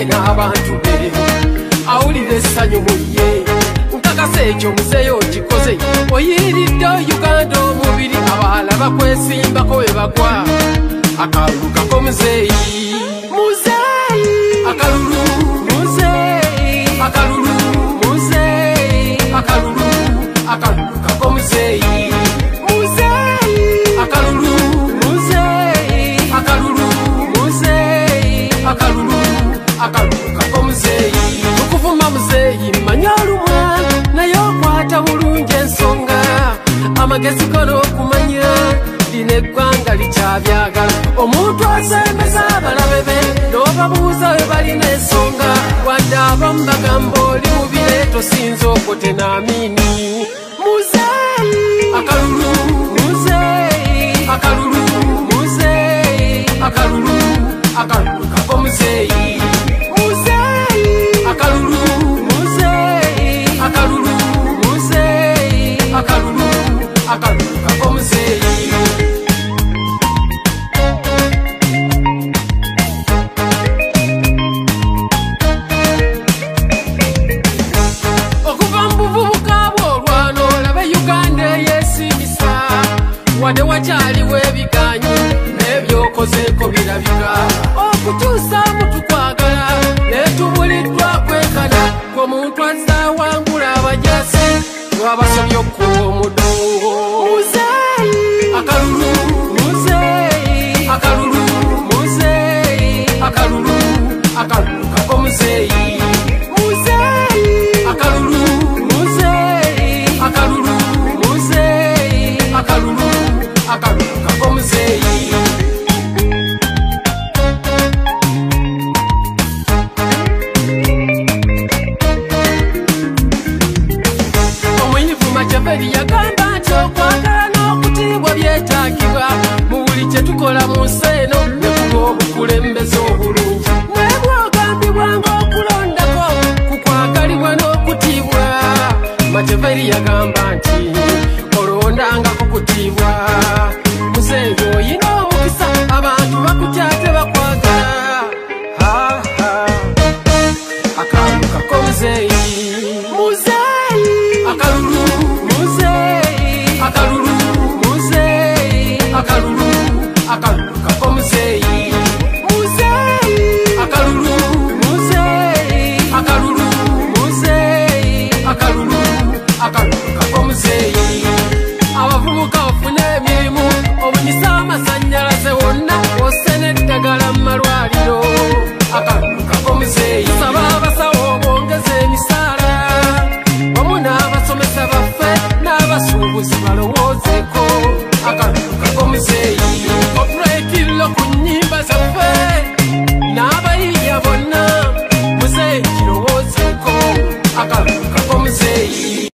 ye n'abantu be. Awulira essanyu mu ye. Nkakasa ekyo muzeeyo okikoze oyiridde uganda omubiri. Abaala bakwesimbako we bagwa. Akalulu kako muzeeyi. Muzeeyi. Akalulu kako muzeeyi okuvuma muzeeyi manya olumwa naye okwata bulungi ensonga. Amagezi gano okumanya lino eggwanga likyabyagala. Omuntu asembeza abalabe be n'obabuuza we balina ensonga. Wadde abamu bagamba oli mubire tosinza okwo tenaamini muzeeyi akalulu muzeeyi akalulu muzeeyi akalulu akalulu wakyaliwo ebiganyi n'ebyokozeeko birabika. Okutuusa mu tukwagala netubuliddwa kwekana ng'omuntu azza wangula abajasi lwabasobye okkuba omudongo akalulu. Akalulu. Akalulu. Akalulu kako omwenyivu machaveri yagamba nti okwagala n'okutiibwa byetaagibwa mu buli kye tukola mu nsi eno ne kuba obukulembeze obulungi. Naye bwogambibwanga okulondako ku kwagalibwa n'okutiibwa machaveri yagamba nti olondanga ku kutiibwa. Muzeeyi oyina kusiba lowoozeko akatu